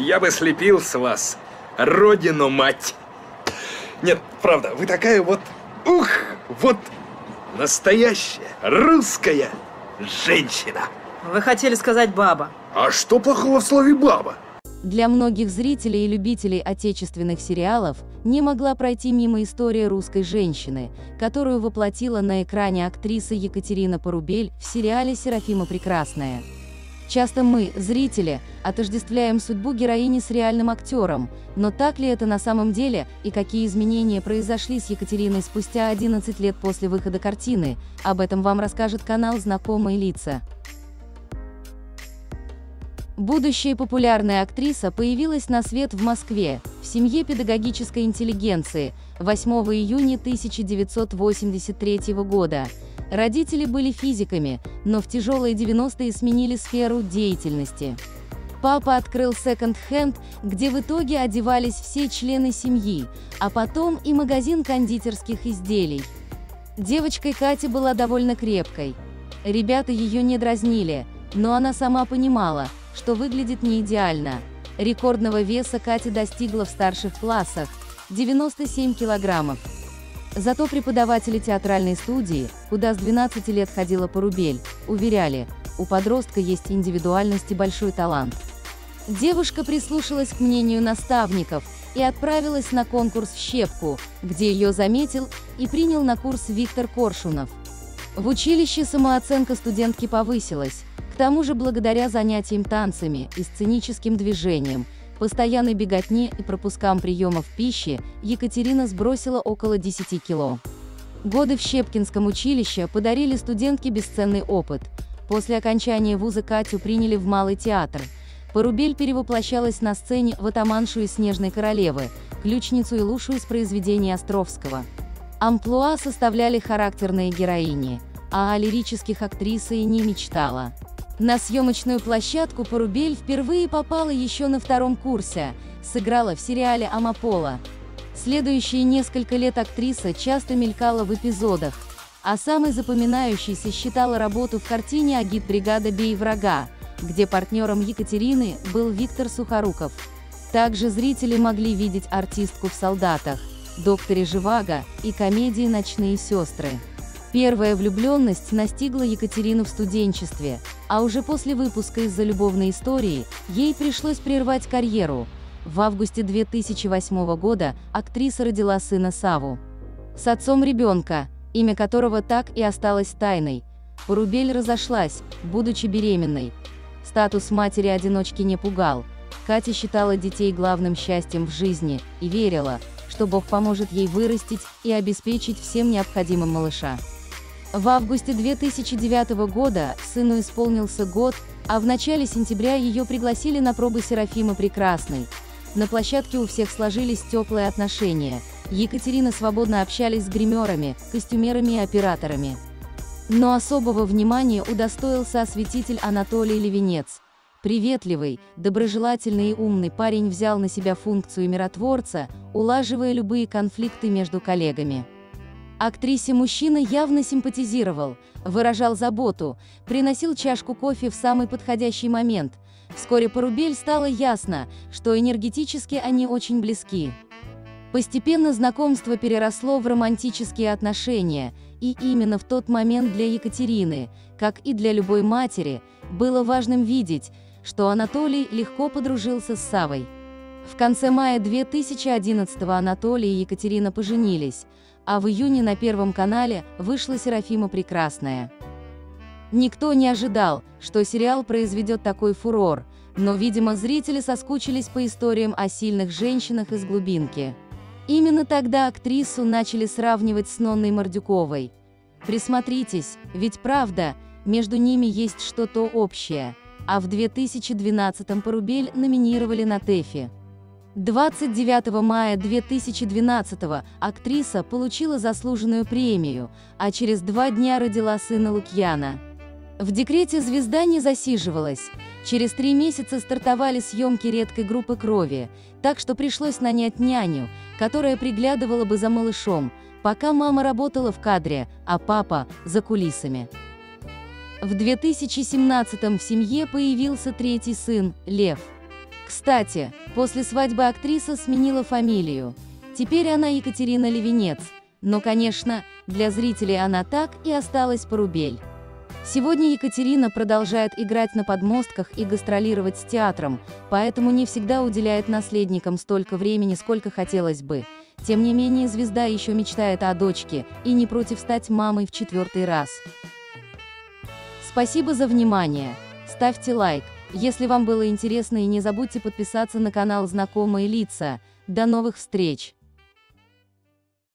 я бы слепил с вас родину мать. Нет, правда, вы такая вот, ух, вот настоящая русская женщина. Вы хотели сказать баба. А что плохого в слове баба? Для многих зрителей и любителей отечественных сериалов не могла пройти мимо история русской женщины, которую воплотила на экране актриса Екатерина Порубель в сериале «Серафима Прекрасная». Часто мы, зрители, отождествляем судьбу героини с реальным актером, но так ли это на самом деле и какие изменения произошли с Екатериной спустя 11 лет после выхода картины, об этом вам расскажет канал «Знакомые лица». Будущая популярная актриса появилась на свет в Москве, в семье педагогической интеллигенции, 8 июня 1983 года. Родители были физиками, но в тяжелые 90-е сменили сферу деятельности. Папа открыл секонд-хенд, где в итоге одевались все члены семьи, а потом и магазин кондитерских изделий. Девочкой Катя была довольно крепкой. Ребята ее не дразнили, но она сама понимала – что выглядит не идеально. Рекордного веса Катя достигла в старших классах – 97 килограммов. Зато преподаватели театральной студии, куда с 12 лет ходила Порубель, уверяли, у подростка есть индивидуальность и большой талант. Девушка прислушалась к мнению наставников и отправилась на конкурс в Щепку, где ее заметил и принял на курс Виктор Коршунов. В училище самооценка студентки повысилась, тому же благодаря занятиям танцами и сценическим движением, постоянной беготне и пропускам приемов пищи, Екатерина сбросила около 10 кило. Годы в Щепкинском училище подарили студентке бесценный опыт. После окончания вуза Катю приняли в Малый театр. Порубель перевоплощалась на сцене в атаманшу из «Снежной королевы», ключницу и лушу из произведений Островского. Амплуа составляли характерные героини, а о лирических актриса и не мечтала. На съемочную площадку Порубель впервые попала еще на втором курсе, сыграла в сериале «Амапола». Следующие несколько лет актриса часто мелькала в эпизодах, а самой запоминающейся считала работу в картине «Агит бригада бей врага», где партнером Екатерины был Виктор Сухоруков. Также зрители могли видеть артистку в «Солдатах», «Докторе Живаго» и комедии «Ночные сестры». Первая влюбленность настигла Екатерину в студенчестве, а уже после выпуска из-за любовной истории ей пришлось прервать карьеру. В августе 2008 года актриса родила сына Саву. С отцом ребенка, имя которого так и осталось тайной. Порубель разошлась, будучи беременной. Статус матери-одиночки не пугал. Катя считала детей главным счастьем в жизни и верила, что Бог поможет ей вырастить и обеспечить всем необходимым малыша. В августе 2009 года сыну исполнился год, а в начале сентября ее пригласили на пробы Серафима Прекрасной. На площадке у всех сложились теплые отношения. Екатерина свободно общались с гримерами, костюмерами и операторами. Но особого внимания удостоился осветитель Анатолий Левенец. Приветливый, доброжелательный и умный парень взял на себя функцию миротворца, улаживая любые конфликты между коллегами. Актрисе мужчина явно симпатизировал, выражал заботу, приносил чашку кофе в самый подходящий момент. Вскоре Порубель стало ясно, что энергетически они очень близки. Постепенно знакомство переросло в романтические отношения, и именно в тот момент для Екатерины, как и для любой матери, было важным видеть, что Анатолий легко подружился с Савой. В конце мая 2011 Анатолий и Екатерина поженились, а в июне на Первом канале вышла Серафима Прекрасная. Никто не ожидал, что сериал произведет такой фурор, но, видимо, зрители соскучились по историям о сильных женщинах из глубинки. Именно тогда актрису начали сравнивать с Нонной Мордюковой. Присмотритесь, ведь правда, между ними есть что-то общее, а в 2012-м Порубель номинировали на ТЭФИ. 29 мая 2012 актриса получила заслуженную премию, а через два дня родила сына Лукьяна. В декрете звезда не засиживалась. Через три месяца стартовали съемки редкой группы крови, так что пришлось нанять няню, которая приглядывала бы за малышом, пока мама работала в кадре, а папа – за кулисами. В 2017 в семье появился третий сын – Лев. Кстати, после свадьбы актриса сменила фамилию. Теперь она Екатерина Левинец. Но, конечно, для зрителей она так и осталась Порубель. Сегодня Екатерина продолжает играть на подмостках и гастролировать с театром, поэтому не всегда уделяет наследникам столько времени, сколько хотелось бы. Тем не менее, звезда еще мечтает о дочке и не против стать мамой в четвертый раз. Спасибо за внимание. Ставьте лайк, если вам было интересно и не забудьте подписаться на канал «Знакомые лица». До новых встреч!